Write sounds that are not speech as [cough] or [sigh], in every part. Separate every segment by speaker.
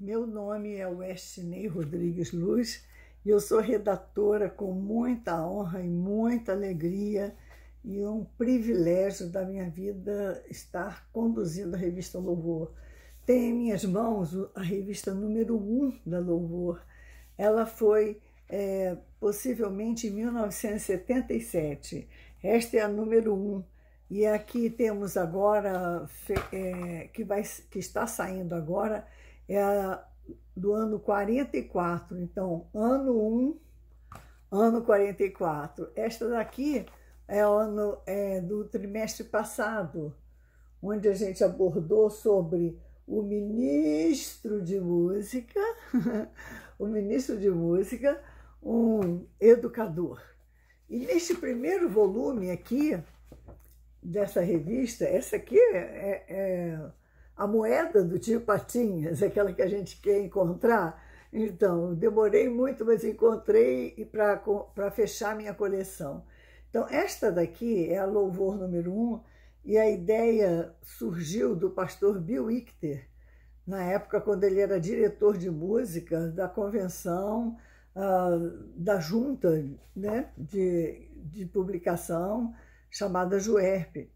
Speaker 1: Meu nome é Westinei Rodrigues Luz e eu sou redatora com muita honra e muita alegria e um privilégio da minha vida estar conduzindo a revista Louvor. Tem em minhas mãos a revista número 1 um da Louvor. Ela foi é, possivelmente em 1977. Esta é a número 1. Um. E aqui temos agora, é, que, vai, que está saindo agora, é a do ano 44. Então, ano 1, ano 44. Esta daqui é ano é, do trimestre passado, onde a gente abordou sobre o ministro de música, [laughs] o ministro de música, um educador. E neste primeiro volume aqui, dessa revista, essa aqui é, é a moeda do tio Patinhas, aquela que a gente quer encontrar. Então, demorei muito, mas encontrei para fechar minha coleção. Então, esta daqui é a Louvor número 1 um, e a ideia surgiu do pastor Bill Richter, na época quando ele era diretor de música da convenção, uh, da junta né, de, de publicação chamada JUERP.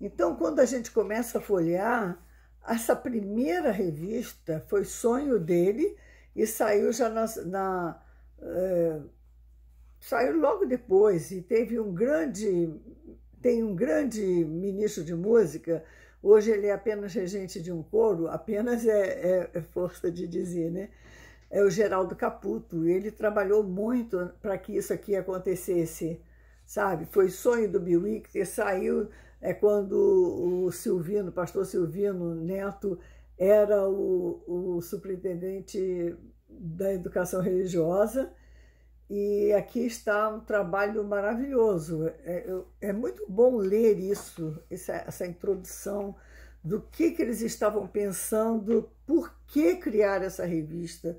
Speaker 1: Então, quando a gente começa a folhear, essa primeira revista foi sonho dele e saiu já na, na é, saiu logo depois e teve um grande tem um grande ministro de música. Hoje ele é apenas regente de um coro apenas é, é, é força de dizer né? É o Geraldo Caputo. Ele trabalhou muito para que isso aqui acontecesse sabe? Foi sonho do Bill Wicks saiu é quando o Silvino, pastor Silvino Neto, era o, o superintendente da educação religiosa. E aqui está um trabalho maravilhoso. É, é muito bom ler isso, essa introdução do que, que eles estavam pensando, por que criar essa revista,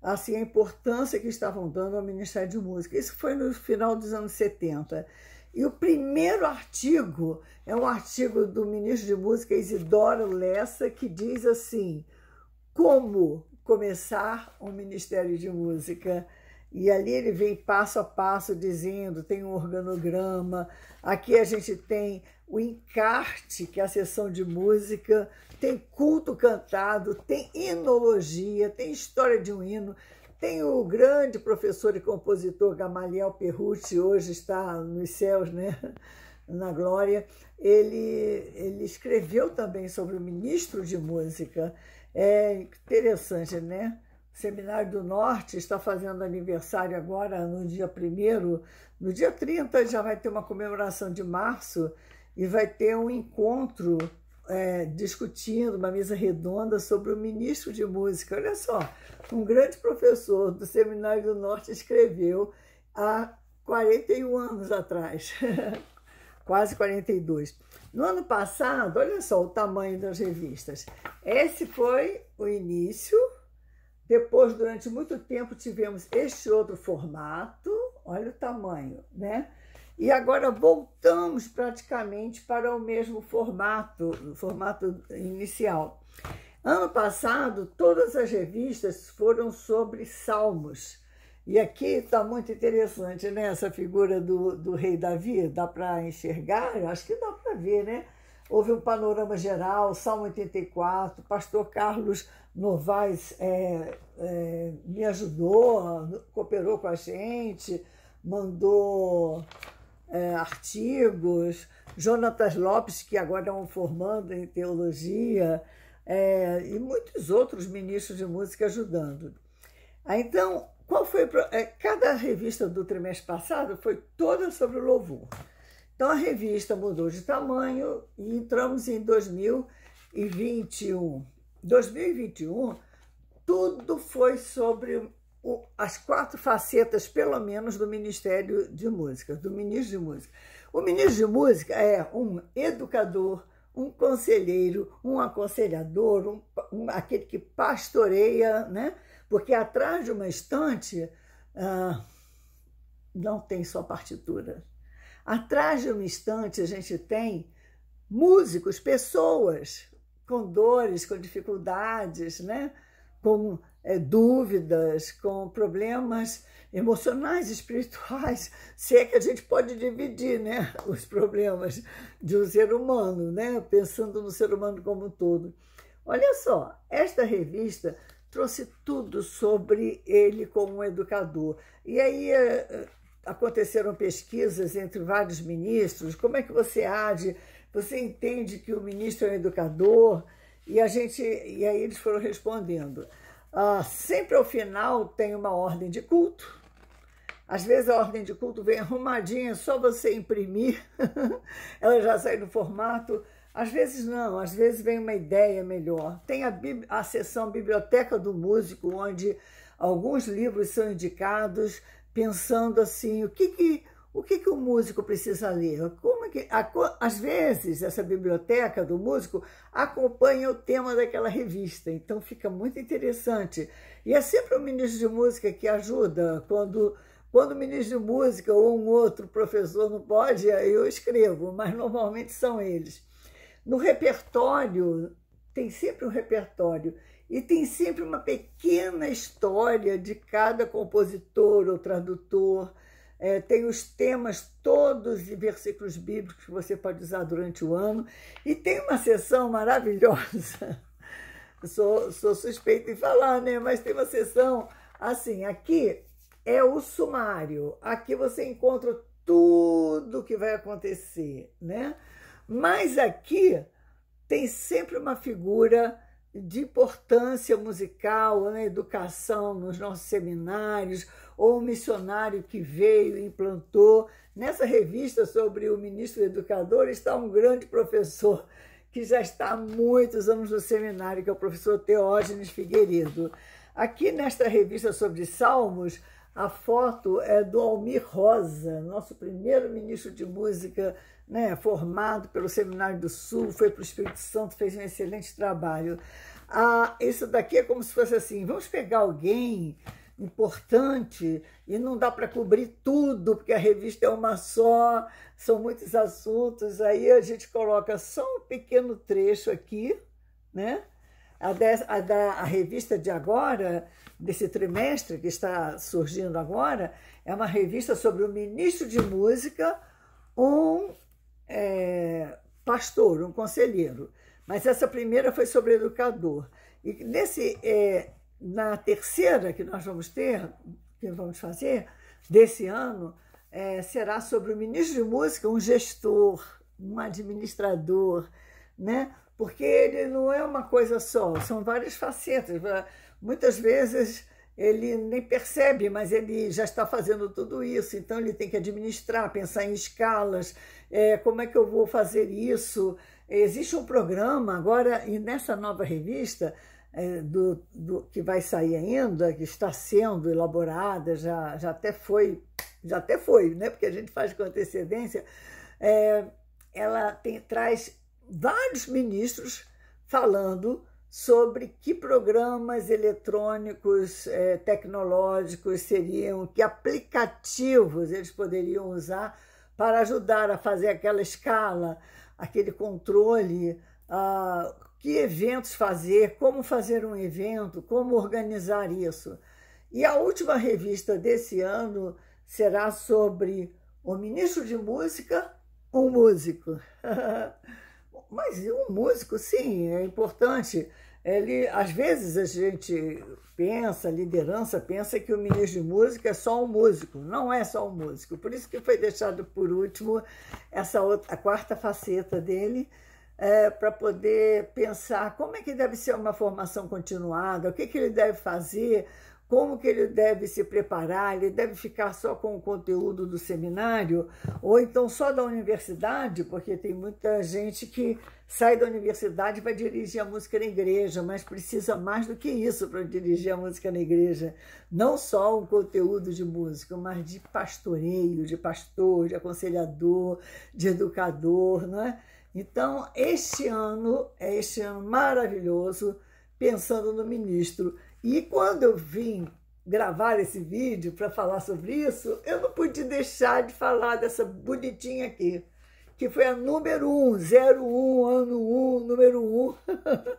Speaker 1: assim, a importância que estavam dando ao Ministério de Música. Isso foi no final dos anos 70. E o primeiro artigo é um artigo do ministro de Música Isidoro Lessa, que diz assim: Como começar um Ministério de Música? E ali ele vem passo a passo dizendo: tem um organograma, aqui a gente tem o encarte, que é a sessão de música, tem culto cantado, tem hinologia, tem história de um hino. Tem o grande professor e compositor Gamaliel Perrucci, hoje está nos céus, né? [laughs] na glória. Ele, ele escreveu também sobre o ministro de música. É interessante, né? O Seminário do Norte está fazendo aniversário agora no dia 1 no dia 30 já vai ter uma comemoração de março e vai ter um encontro é, discutindo, uma mesa redonda sobre o ministro de música. Olha só, um grande professor do Seminário do Norte escreveu há 41 anos atrás, [laughs] quase 42. No ano passado, olha só o tamanho das revistas. Esse foi o início. Depois, durante muito tempo, tivemos este outro formato. Olha o tamanho, né? E agora voltamos praticamente para o mesmo formato, formato inicial. Ano passado, todas as revistas foram sobre salmos. E aqui está muito interessante, né? Essa figura do, do rei Davi, dá para enxergar? Eu acho que dá para ver, né? Houve um panorama geral, Salmo 84, pastor Carlos Novaes é, é, me ajudou, cooperou com a gente, mandou é, artigos, Jonatas Lopes, que agora é um formando em teologia, é, e muitos outros ministros de música ajudando. Ah, então, qual foi é, cada revista do trimestre passado foi toda sobre o louvor. Então a revista mudou de tamanho e entramos em 2021. 2021 tudo foi sobre as quatro facetas, pelo menos, do Ministério de Música, do ministro de Música. O ministro de Música é um educador, um conselheiro, um aconselhador, um, um, aquele que pastoreia, né? Porque atrás de uma estante ah, não tem só partitura. Atrás de uma estante a gente tem músicos, pessoas com dores, com dificuldades, né? com é, dúvidas, com problemas emocionais, espirituais, se é que a gente pode dividir né, [laughs] os problemas de um ser humano, né, pensando no ser humano como um todo. Olha só, esta revista trouxe tudo sobre ele como um educador. E aí é, aconteceram pesquisas entre vários ministros. Como é que você age? Você entende que o ministro é um educador? E a gente, e aí eles foram respondendo. Ah, sempre ao final tem uma ordem de culto. Às vezes a ordem de culto vem arrumadinha, só você imprimir, [laughs] ela já sai no formato. Às vezes não, às vezes vem uma ideia melhor. Tem a, a sessão Biblioteca do Músico, onde alguns livros são indicados, pensando assim, o que, que o que, que o músico precisa ler? Como é que, às vezes, essa biblioteca do músico acompanha o tema daquela revista, então fica muito interessante. E é sempre o ministro de música que ajuda, quando, quando o ministro de música ou um outro professor não pode, eu escrevo, mas normalmente são eles. No repertório, tem sempre um repertório, e tem sempre uma pequena história de cada compositor ou tradutor, é, tem os temas todos de versículos bíblicos que você pode usar durante o ano. E tem uma sessão maravilhosa. [laughs] sou, sou suspeita em falar, né? Mas tem uma sessão assim, aqui é o sumário. Aqui você encontra tudo que vai acontecer, né? Mas aqui tem sempre uma figura de importância musical na educação, nos nossos seminários, ou um missionário que veio e implantou. Nessa revista sobre o ministro educador está um grande professor que já está há muitos anos no seminário, que é o professor Teógenes Figueiredo. Aqui nesta revista sobre Salmos, a foto é do Almir Rosa, nosso primeiro ministro de música, né, formado pelo Seminário do Sul, foi para o Espírito Santo, fez um excelente trabalho. Ah, isso daqui é como se fosse assim, vamos pegar alguém importante e não dá para cobrir tudo, porque a revista é uma só, são muitos assuntos, aí a gente coloca só um pequeno trecho aqui, né? A, de, a, da, a revista de agora, desse trimestre que está surgindo agora, é uma revista sobre o ministro de música, um é, pastor, um conselheiro. Mas essa primeira foi sobre educador. E nesse, é, na terceira que nós vamos ter, que vamos fazer, desse ano, é, será sobre o ministro de música, um gestor, um administrador, né? Porque ele não é uma coisa só, são várias facetas. Muitas vezes ele nem percebe, mas ele já está fazendo tudo isso, então ele tem que administrar, pensar em escalas, é, como é que eu vou fazer isso. Existe um programa agora, e nessa nova revista, do, do, que vai sair ainda, que está sendo elaborada, já, já até foi, já até foi, né? Porque a gente faz com antecedência, é, ela tem, traz vários ministros falando sobre que programas eletrônicos é, tecnológicos seriam, que aplicativos eles poderiam usar para ajudar a fazer aquela escala, aquele controle, uh, que eventos fazer, como fazer um evento, como organizar isso. E a última revista desse ano será sobre o ministro de música, um músico. [laughs] Mas um músico, sim, é importante. Ele, às vezes a gente pensa, a liderança pensa que o ministro de música é só um músico. Não é só um músico. Por isso que foi deixado por último essa outra, a quarta faceta dele, é, para poder pensar como é que deve ser uma formação continuada, o que, que ele deve fazer, como que ele deve se preparar, ele deve ficar só com o conteúdo do seminário, ou então só da universidade, porque tem muita gente que sai da universidade vai dirigir a música na igreja, mas precisa mais do que isso para dirigir a música na igreja. Não só um conteúdo de música, mas de pastoreio, de pastor, de aconselhador, de educador, não é? Então, este ano é este ano maravilhoso, pensando no ministro. E quando eu vim gravar esse vídeo para falar sobre isso, eu não pude deixar de falar dessa bonitinha aqui, que foi a número 1, 01, ano 1, número 1.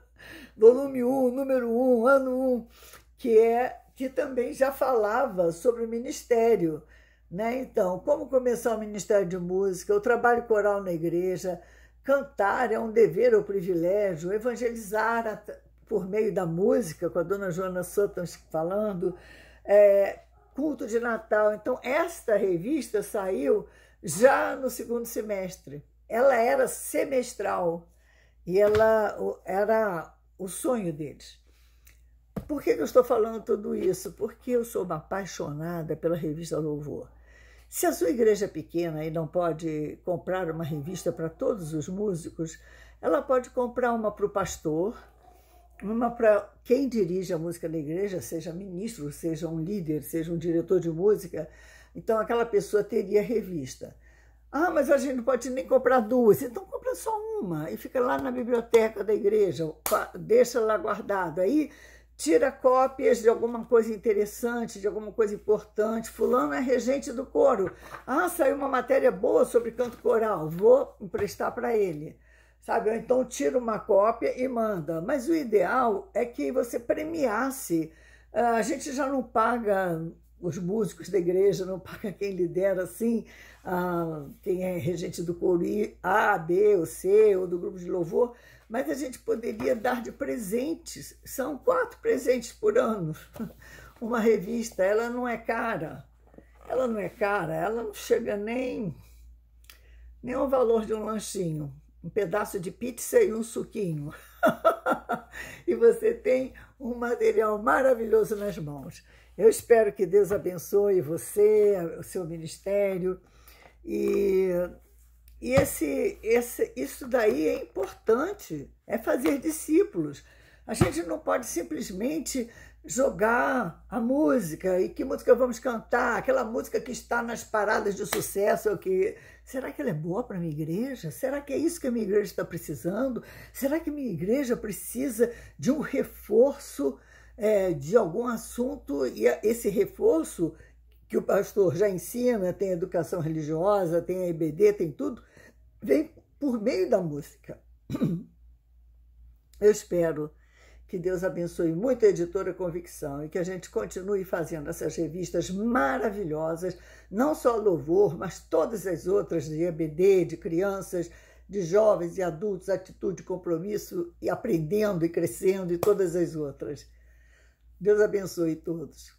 Speaker 1: [laughs] volume 1, número 1, ano 1, que é que também já falava sobre o ministério. Né? Então, como começar o Ministério de Música, o trabalho coral na igreja, cantar é um dever ou privilégio, evangelizar por meio da música, com a dona Joana Sutton falando, é, culto de Natal. Então, esta revista saiu já no segundo semestre. Ela era semestral e ela era o sonho deles. Por que eu estou falando tudo isso? Porque eu sou uma apaixonada pela revista Louvor. Se a sua igreja é pequena e não pode comprar uma revista para todos os músicos, ela pode comprar uma para o pastor, uma para quem dirige a música da igreja, seja ministro, seja um líder, seja um diretor de música. Então, aquela pessoa teria revista. Ah, mas a gente não pode nem comprar duas. Então, compra só uma e fica lá na biblioteca da igreja, deixa lá guardado. Aí, tira cópias de alguma coisa interessante, de alguma coisa importante. Fulano é regente do coro. Ah, saiu uma matéria boa sobre canto coral, vou emprestar para ele. Sabe? Então tira uma cópia e manda. Mas o ideal é que você premiasse. Ah, a gente já não paga os músicos da igreja, não paga quem lidera assim, ah, quem é regente do coro A, B ou C, ou do grupo de louvor mas a gente poderia dar de presentes. São quatro presentes por ano. [laughs] Uma revista, ela não é cara. Ela não é cara, ela não chega nem, nem ao valor de um lanchinho. Um pedaço de pizza e um suquinho. [laughs] e você tem um material maravilhoso nas mãos. Eu espero que Deus abençoe você, o seu ministério. E e esse, esse, isso daí é importante, é fazer discípulos. A gente não pode simplesmente jogar a música e que música vamos cantar, aquela música que está nas paradas de sucesso, que será que ela é boa para minha igreja? Será que é isso que a minha igreja está precisando? Será que minha igreja precisa de um reforço é, de algum assunto e esse reforço que o pastor já ensina, tem educação religiosa, tem a EBD, tem tudo, vem por meio da música. Eu espero que Deus abençoe muito a editora Convicção e que a gente continue fazendo essas revistas maravilhosas, não só Louvor, mas todas as outras de EBD, de crianças, de jovens e adultos, Atitude, Compromisso e Aprendendo e Crescendo e todas as outras. Deus abençoe todos.